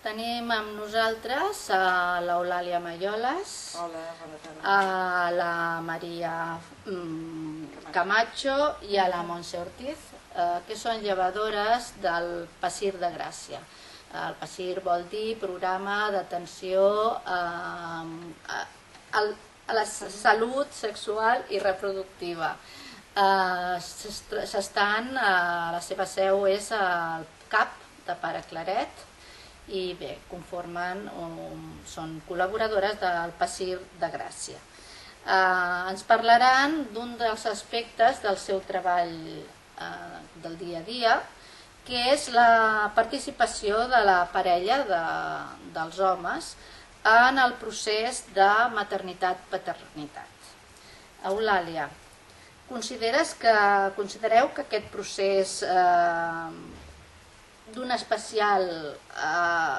Tenim amb nosaltres a l'Eulàlia Mayoles, Hola, bona tarda. a la Maria mm, Camacho i a la Montse Ortiz, eh, que són llevadores del Passir de Gràcia. El Passir vol dir Programa d'Atenció eh, a, a, la salut sexual i reproductiva. Eh, s'est- S'estan, eh, la seva seu és al CAP de Pare Claret, i bé, conformen, um, són col·laboradores del Passir de Gràcia. Eh, ens parlaran d'un dels aspectes del seu treball eh, del dia a dia, que és la participació de la parella de, dels homes en el procés de maternitat-paternitat. Eulàlia, consideres que, considereu que aquest procés eh, d'una especial eh,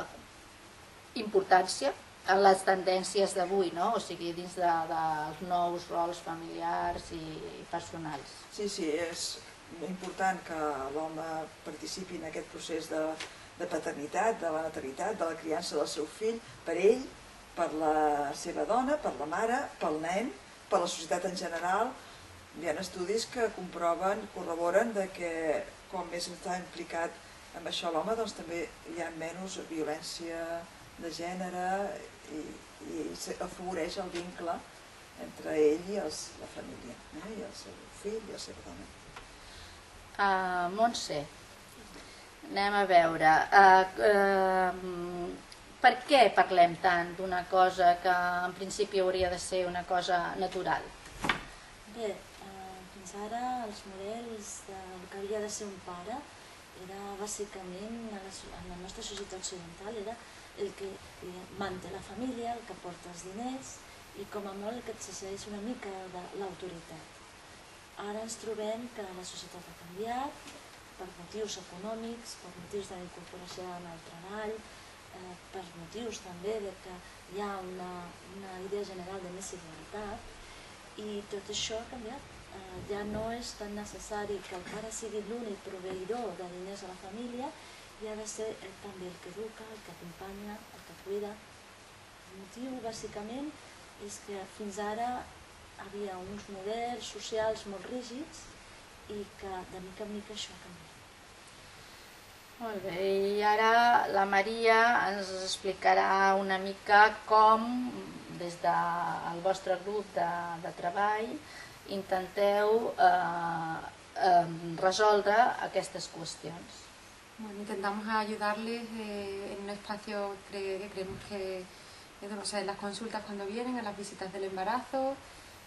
importància en les tendències d'avui, no? o sigui, dins de, dels nous rols familiars i personals. Sí, sí, és important que l'home participi en aquest procés de, de paternitat, de la naternitat, de la criança del seu fill, per ell, per la seva dona, per la mare, pel nen, per la societat en general. Hi ha estudis que comproven, corroboren de que com més està implicat amb això l'home, doncs també hi ha menys violència de gènere i, i afavoreix el vincle entre ell i els, la família, eh? i el seu fill i la seva dona. Uh, Montse, anem a veure, uh, uh, per què parlem tant d'una cosa que en principi hauria de ser una cosa natural? Bé, eh, fins ara els models del que havia de ser un pare era bàsicament la, en la nostra societat occidental era el que manté la família, el que porta els diners i com a molt el que exerceix una mica de l'autoritat. Ara ens trobem que la societat ha canviat per motius econòmics, per motius de la incorporació en el treball, eh, per motius també de que hi ha una, una idea general de més igualtat i tot això ha canviat. Eh, ja no és tan necessari que el pare sigui l'únic proveïdor de diners a la família i ha de ser ell també el que educa, el que acompanya, el que cuida. El motiu, bàsicament, és que fins ara havia uns models socials molt rígids i que de mica en mica això ha canviat. Molt bé, i ara la Maria ens explicarà una mica com, des del vostre grup de, de treball, intenteu eh, eh, resoldre aquestes qüestions. Bueno, intentamos ayudarles eh, en un espacio cre- que creemos que o sea, en las consultas cuando vienen, en las visitas del embarazo,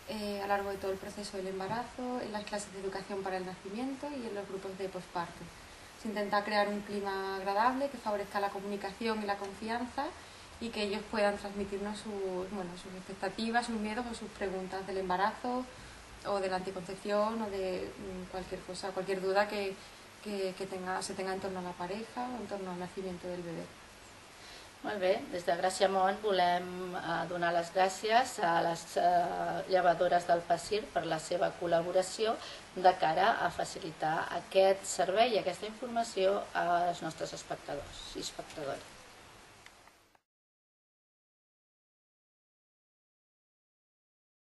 eh, a lo largo de todo el proceso del embarazo, en las clases de educación para el nacimiento y en los grupos de posparto. Se intenta crear un clima agradable que favorezca la comunicación y la confianza y que ellos puedan transmitirnos sus, bueno, sus expectativas, sus miedos o sus preguntas del embarazo o de la anticoncepción o de mm, cualquier cosa, cualquier duda que, que, que tenga, se tenga en torno a la pareja o en torno al nacimiento del bebé. Molt bé, des de Gràcia Mont volem eh, donar les gràcies a les eh, llevadores del Passir per la seva col·laboració de cara a facilitar aquest servei i aquesta informació als nostres espectadors i espectadores.